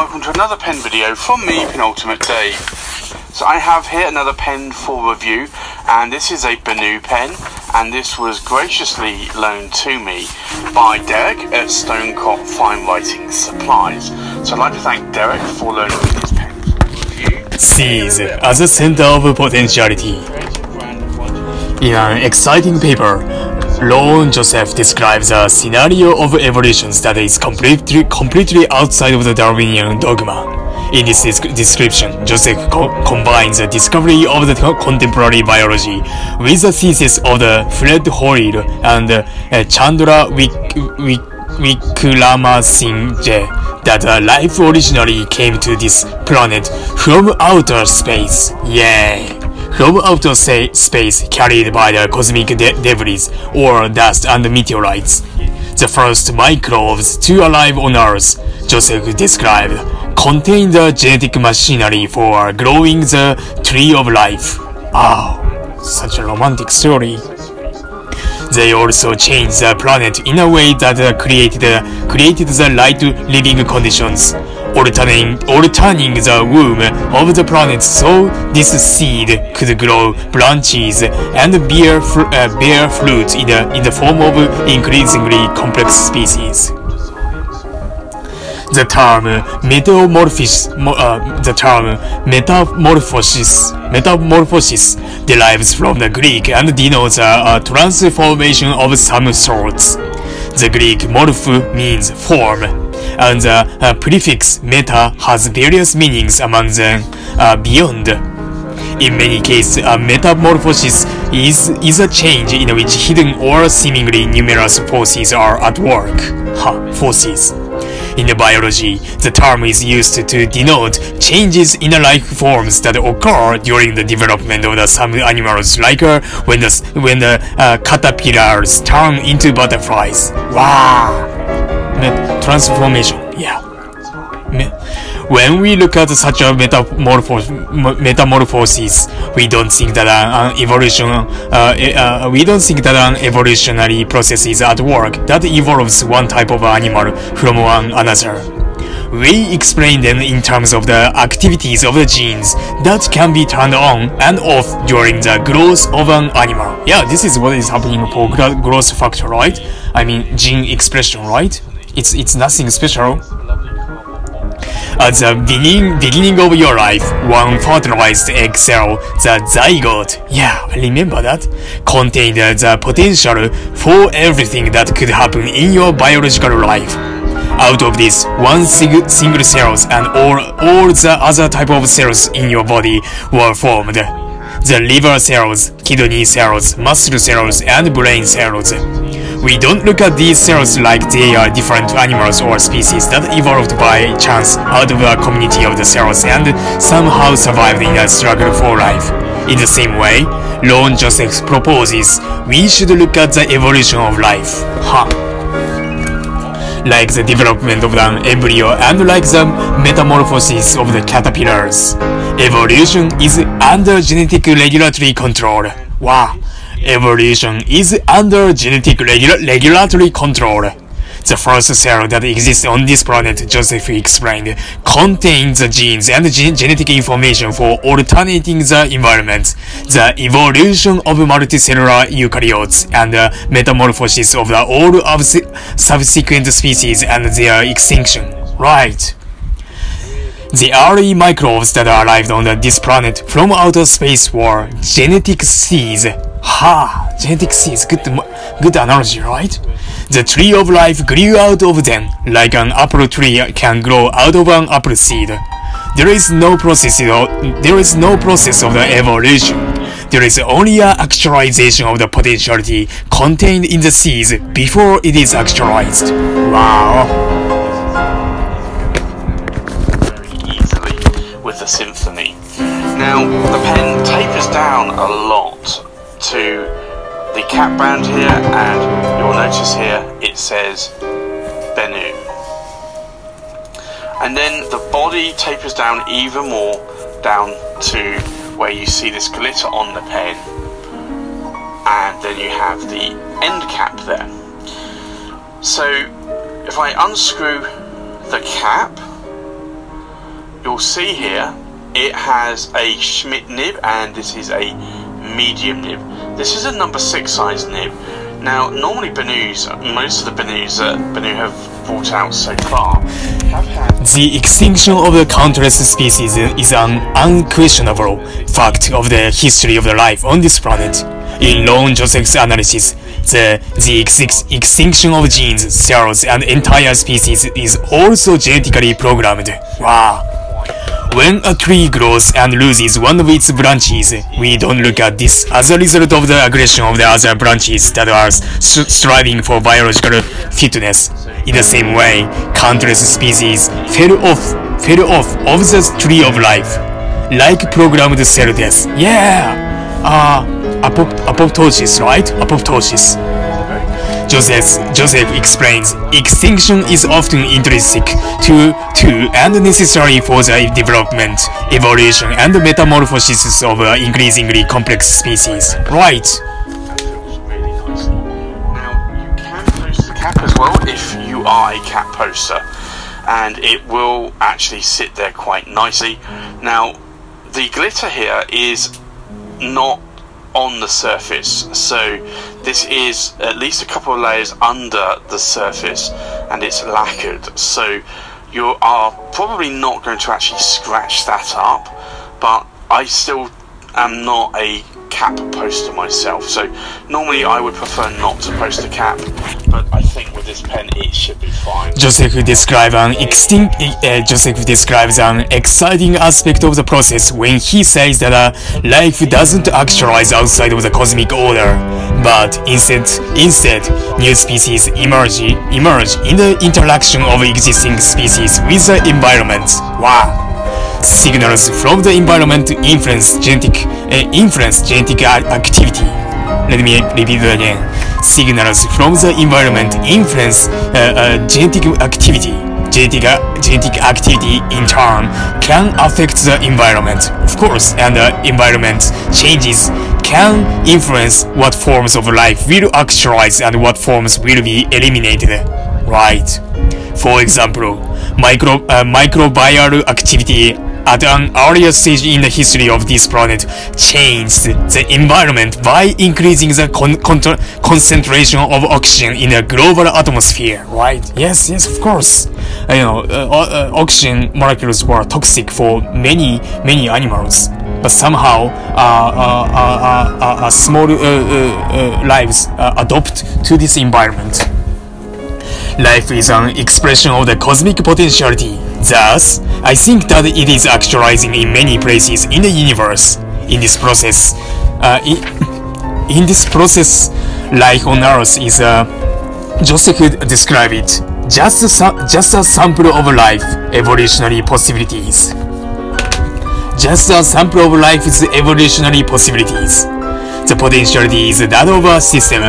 welcome to another pen video from me, Penultimate Dave. So I have here another pen for review, and this is a Benu pen, and this was graciously loaned to me by Derek at Stonecrop Fine Writing Supplies. So I'd like to thank Derek for loaning me this pen for review. sees as a center of potentiality. In an exciting paper, Rhawn Joseph describes a scenario of evolutions that is completely, completely outside of the Darwinian dogma. In this description, Joseph co- combines the discovery of the contemporary biology with the thesis of the Fred Hoyle and uh, Chandra Wickramasinghe that uh, life originally came to this planet from outer space. Yay! From outer space carried by the cosmic de- debris or dust and meteorites. The first microbes to arrive on Earth, Joseph described, contain the genetic machinery for growing the tree of life. Wow, such a romantic story. They also changed the planet in a way that created, created the right living conditions, altering, altering the womb of the planet so this seed could grow branches and bear, fr- uh, bear fruit in the, in the form of increasingly complex species. The term metamorphosis, uh, the term metamorphosis, metamorphosis derives from the Greek and denotes a, a transformation of some sorts. The Greek morph means form, and the uh, prefix meta has various meanings among them uh, beyond. In many cases, a metamorphosis is, is a change in which hidden or seemingly numerous forces are at work. Ha, forces. In biology, the term is used to denote changes in life forms that occur during the development of the some animals, like uh, when the when the uh, caterpillars turn into butterflies. Wow, transformation. Yeah. When we look at such a metamorpho- metamorphosis, we don't think that an, an evolution, uh, eh, uh, we don't think that an evolutionary process is at work that evolves one type of animal from one another. We explain them in terms of the activities of the genes that can be turned on and off during the growth of an animal. Yeah, this is what is happening for growth factor, right? I mean, gene expression, right? It's it's nothing special. At the beginning, beginning of your life, one fertilized egg cell, the zygote, yeah, remember that, contained the potential for everything that could happen in your biological life. Out of this, one sing- single cells and all, all the other type of cells in your body were formed. The liver cells, kidney cells, muscle cells, and brain cells. We don't look at these cells like they are different animals or species that evolved by chance out of a community of the cells and somehow survived in a struggle for life. In the same way, Rhawn Joseph proposes we should look at the evolution of life. Huh. Like the development of an embryo and like the metamorphosis of the caterpillars. Evolution is under genetic regulatory control. Wow. Evolution is under genetic regu- regulatory control. The first cell that exists on this planet, Joseph explained, contains the genes and gen- genetic information for alternating the environment, the evolution of multicellular eukaryotes, and the metamorphosis of the all of si- subsequent species and their extinction. Right. The early microbes that arrived on this planet from outer space were genetic seeds. Ha! Genetic seeds. Good, good analogy, right? The tree of life grew out of them, like an apple tree can grow out of an apple seed. There is no process. Of, there is no process of the evolution. There is only an actualization of the potentiality contained in the seeds before it is actualized. Wow. with the symphony. Now, the pen tapers down a lot to the cap band here, and you'll notice here it says Benu. And then the body tapers down even more down to where you see this glitter on the pen, and then you have the end cap there. So, if I unscrew the cap, you'll see here it has a Schmidt nib and this is a medium nib. This is a number 6 size nib. Now, normally Benus, most of the Benus that Benu have brought out so far, The extinction of the countless species is an unquestionable fact of the history of the life on this planet. In Rhawn Joseph's analysis, the, the ex- extinction of genes, cells, and entire species is also genetically programmed. Wow. When a tree grows and loses one of its branches, we don't look at this as a result of the aggression of the other branches that are striving for biological fitness. In the same way, countless species fell off, fell off of the tree of life, like programmed cell death. Yeah, uh, apop- apoptosis, right? Apoptosis. Joseph, Joseph explains extinction is often intrinsic to, to and necessary for the development, evolution, and metamorphosis of uh, increasingly complex species. Right. Now, you can post the cap as well if you are a cap poster, and it will actually sit there quite nicely. Now, the glitter here is not on the surface, so this is at least a couple of layers under the surface, and it's lacquered, so you are probably not going to actually scratch that up, but I still am not a cap poster myself, so normally I would prefer not to post a cap, but I this pen it should be fine. Joseph describes an extinct. Uh, Joseph describes an exciting aspect of the process when he says that uh, life doesn't actualize outside of the cosmic order, but instead, instead, new species emerge emerge in the interaction of existing species with the environment. Wow. Signals from the environment influence genetic uh, influence genetic activity. Let me repeat it again. Signals from the environment influence uh, uh, genetic activity. Genetic, genetic activity in turn can affect the environment, of course, and the environment changes can influence what forms of life will actualize and what forms will be eliminated. Right. For example, micro, uh, microbial activity at an earlier stage in the history of this planet changed the environment by increasing the con- con- concentration of oxygen in the global atmosphere. Right? Yes, yes, of course. Uh, you know, uh, uh, oxygen molecules were toxic for many, many animals. But somehow, uh, uh, uh, small lives adopt to this environment. Life is an expression of the cosmic potentiality. Thus, I think that it is actualizing in many places in the universe. In this process, uh, in, in this process, life on Earth is a Joseph could describe it just a, just a sample of life evolutionary possibilities. Just a sample of life's evolutionary possibilities. The potentiality is that of a system.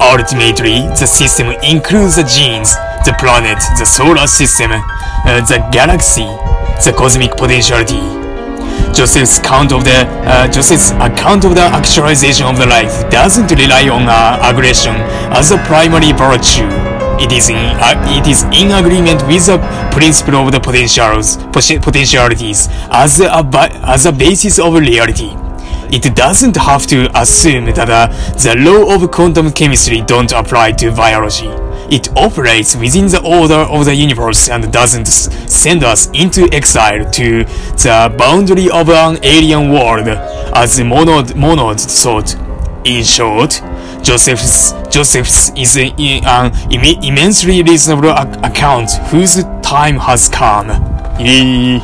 Ultimately, the system includes the genes, the planet, the solar system, uh, the galaxy, the cosmic potentiality. Joseph's account of the uh, Joseph's account of the actualization of the life doesn't rely on uh, aggression as a primary virtue. It is in uh, it is in agreement with the principle of the potentials potentialities as a as a basis of reality. It doesn't have to assume that uh, the law of quantum chemistry don't apply to biology. It operates within the order of the universe and doesn't send us into exile to the boundary of an alien world, as Monod, Monod thought. In short, Joseph's, Joseph's is an imme- immensely reasonable ac- account whose time has come. Yee.